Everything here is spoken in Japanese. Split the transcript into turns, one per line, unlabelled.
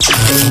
you